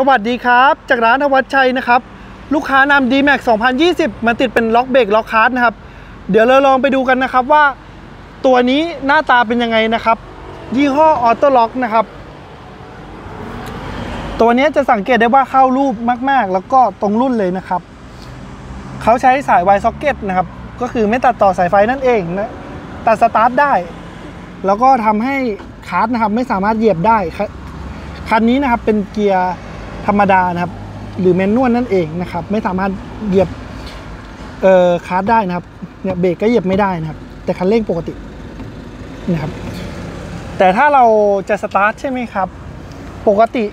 สวัสดีครับ จากร้านธวัชชัยนะครับ ลูกค้านำ D-Max 2020 มาติดเป็นล็อกเบรกล็อกคลัตช์นะครับ เดี๋ยวเราลองไปดูกันนะครับว่า ตัวนี้หน้าตาเป็นยังไงนะครับ ยี่ห้อ Auto Lock นะครับ ตัวนี้จะสังเกตได้ว่าเข้ารูปมาก ๆ แล้วก็ตรงรุ่นเลยนะครับ เขาใช้สาย Y socket นะครับ ก็คือไม่ตัดต่อสายไฟนั่นเองนะตัดสตาร์ทได้ แล้วก็ทำให้คลัตช์นะครับไม่สามารถเหยียบได้คันนี้นะครับเป็นเกียร์ ธรรมดานะครับ หรือ manual นั่นเองนะครับ ไม่สามารถเหยียบเอ่อคลัตช์ได้นะครับเนี่ยเบรกก็เหยียบไม่ได้นะครับ แต่คันเร่งปกตินะครับ แต่ถ้าเราจะสตาร์ทใช่ไหมครับ ปกติ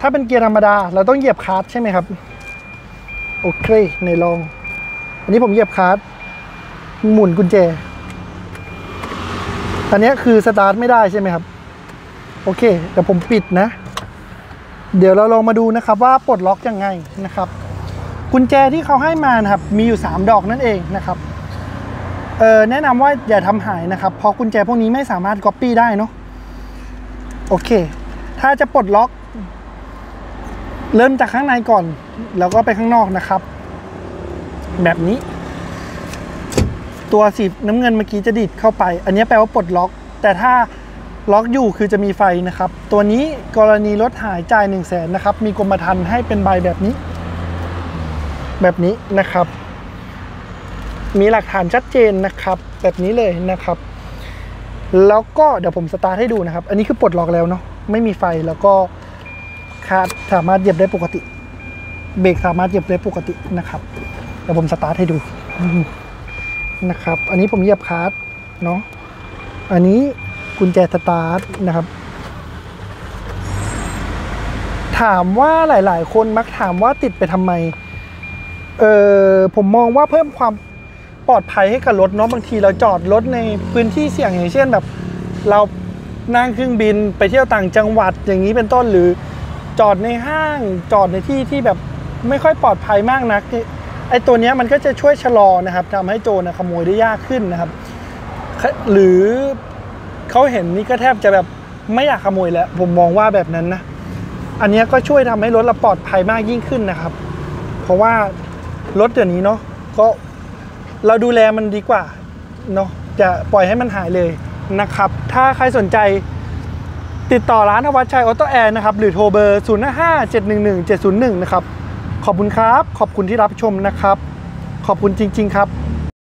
ถ้าเป็นเกียร์ธรรมดา เราต้องเหยียบคลัตช์ใช่ไหมครับโอเคในลอง อันนี้ผมเหยียบคลัตช์หมุนกุญแจอันนี้คือสตาร์ทไม่ได้ใช่ไหมครับ โอเคเดี๋ยวผมปิดนะ เดี๋ยวเราลองมาดูนะครับว่าปลดล็อกยังไงนะครับกุญแจที่เขาให้มานะครับมีอยู่ 3 ดอกนั่นเองนะครับเออแนะนำว่าอย่าทำหายนะครับ เพราะกุญแจพวกนี้ไม่สามารถก๊อปปี้ได้เนาะโอเค ถ้าจะปลดล็อก เริ่มจากข้างในก่อน แล้วก็ไปข้างนอกนะครับ แบบนี้ ตัวสีน้ำเงินเมื่อกี้จะดิดเข้าไป อันนี้แปลว่าปลดล็อก แต่ถ้า ล็อกอยู่คือจะมีไฟนะครับ ตัวนี้กรณีรถหายจ่าย1นึ่งแสนนะครับ มีกรมธรรม์ให้เป็นใบแบบนี้ แบบนี้นะครับ มีหลักฐานชัดเจนนะครับ แบบนี้เลยนะครับ แล้วก็เดี๋ยวผมสตาร์ทให้ดูนะครับ อันนี้คือปลดล็อกแล้วเนาะไม่มีไฟแล้วก็คลัตช์สามารถเหยียบได้ปกติ เบรกสามารถเหยียบได้ปกตินะครับเดี๋ยวผมสตาร์ทให้ดูนะครับ อันนี้ผมเหยียบคลัตช์เนาะอันนี้ กุญแจสตาร์ทนะครับ ถามว่าหลาย ๆ คนมักถามว่าติดไปทำไม เออผมมองว่าเพิ่มความปลอดภัยให้กับรถเนาะบางทีเราจอดรถในพื้นที่เสี่ยงอย่างเช่นแบบ เรานั่งเครื่องบินไปเที่ยวต่างจังหวัดอย่างนี้เป็นต้นหรือจอดในห้างจอดในที่ที่แบบไม่ค่อยปลอดภัยมากนักไอตัวนี้มันก็จะช่วยชะลอนะครับทำให้โจรนะขโมยได้ยากขึ้นนะครับ หรือ เขาเห็นนี่ก็แทบจะแบบไม่อยากขโมยแล้วผมมองว่าแบบนั้นนะ อันนี้ก็ช่วยทำให้รถเราปลอดภัยมากยิ่งขึ้นนะครับ เพราะว่ารถเดี๋ยวนี้เนาะก็เราดูแลมันดีกว่าเนาะจะปล่อยให้มันหายเลยนะครับ ถ้าใครสนใจติดต่อร้านธวัชชัยออโต้แอร์นะครับ หรือโทรเบอร์0 5 7 1 1 7 0 1 นะครับ ขอบคุณครับ ขอบคุณที่รับชมนะครับ ขอบคุณจริง ๆ ครับ